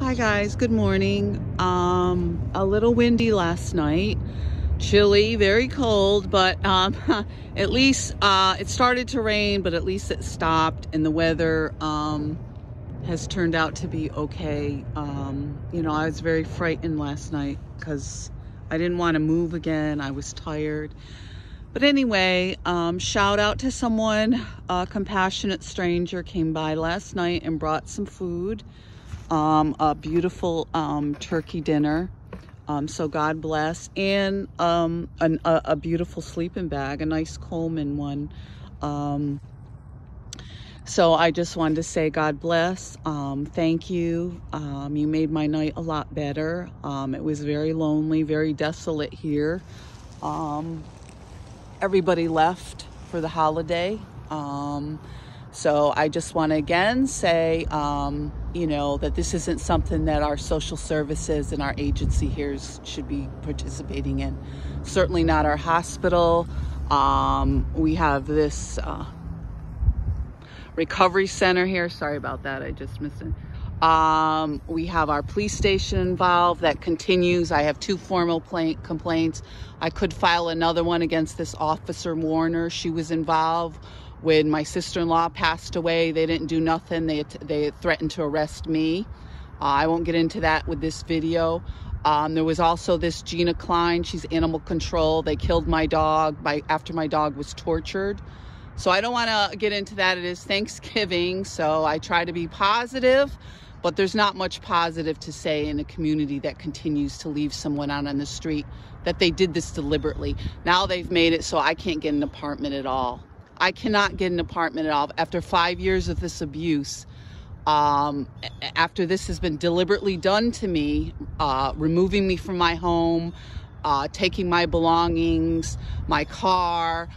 Hi guys, good morning. Um, a little windy last night, chilly, very cold, but um, at least uh, it started to rain, but at least it stopped and the weather um, has turned out to be okay. Um, you know, I was very frightened last night because I didn't want to move again. I was tired. But anyway, um, shout out to someone, a compassionate stranger came by last night and brought some food um, a beautiful um, turkey dinner. Um, so God bless. And um, an, a, a, beautiful sleeping bag, a nice Coleman one. Um, so I just wanted to say God bless. Um, thank you. you made my night a lot better. it was very lonely, very desolate here. everybody left for the holiday. So I just want to again say, you know, that this isn't something that our social services and our agency here should be participating in. Certainly not our hospital. Um, we have this uh, recovery center here. Sorry about that. I just missed it. Um, we have our police station involved that continues. I have two formal complaints. I could file another one against this officer Warner. She was involved when my sister-in-law passed away, they didn't do nothing. They, they threatened to arrest me. Uh, I won't get into that with this video. Um, there was also this Gina Klein. She's animal control. They killed my dog by, after my dog was tortured. So I don't want to get into that. It is Thanksgiving, so I try to be positive, but there's not much positive to say in a community that continues to leave someone out on the street that they did this deliberately. Now they've made it so I can't get an apartment at all. I cannot get an apartment at all. After five years of this abuse, um, after this has been deliberately done to me, uh, removing me from my home, uh, taking my belongings, my car,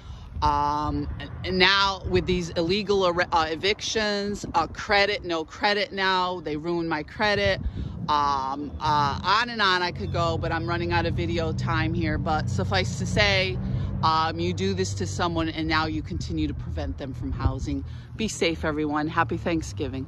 um, and now with these illegal uh, evictions, uh, credit, no credit now, they ruined my credit. Um, uh, on and on I could go, but I'm running out of video time here. But suffice to say, um, you do this to someone and now you continue to prevent them from housing. Be safe, everyone. Happy Thanksgiving.